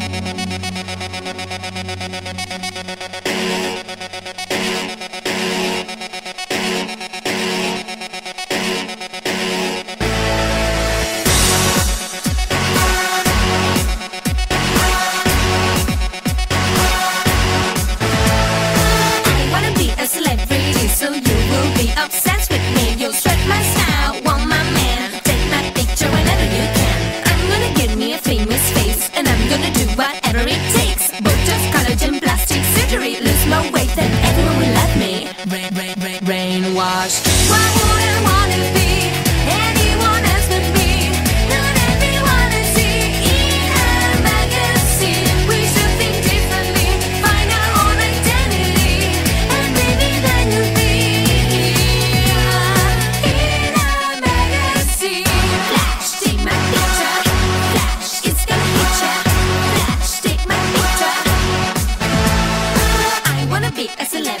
Thank you.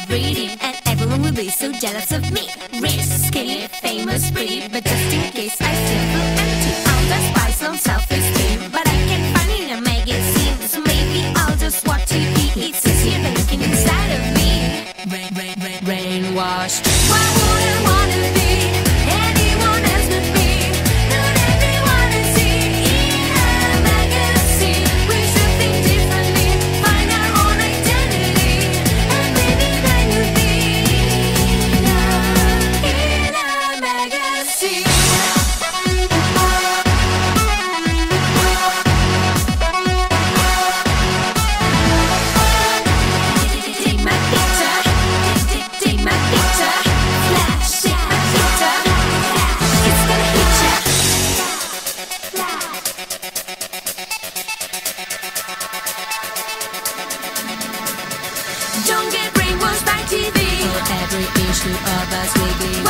reading, and everyone will be so jealous of me. Rich, skinny, famous, pretty, but just in case I still feel empty, all the spice on self-esteem, but I can find in a magazine, so maybe I'll just watch TV. It's easier than looking inside of me. Rain, rain, rain, rain, brainwashed. Why would I wanna be? nation of us, we believe.